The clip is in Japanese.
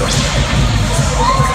Let's go.